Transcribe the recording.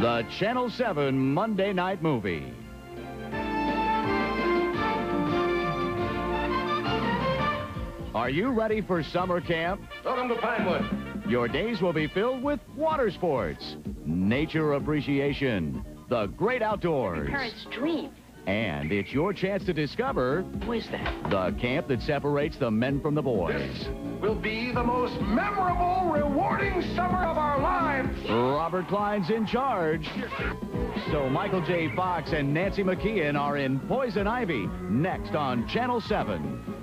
The Channel 7 Monday Night Movie. Are you ready for summer camp? Welcome to Pinewood. Your days will be filled with water sports, nature appreciation, the great outdoors. Parents' dream. And it's your chance to discover Who is that? the camp that separates the men from the boys. This will be the most memorable, rewarding summer of our lives. Robert Klein's in charge. So Michael J. Fox and Nancy McKeon are in Poison Ivy next on Channel 7.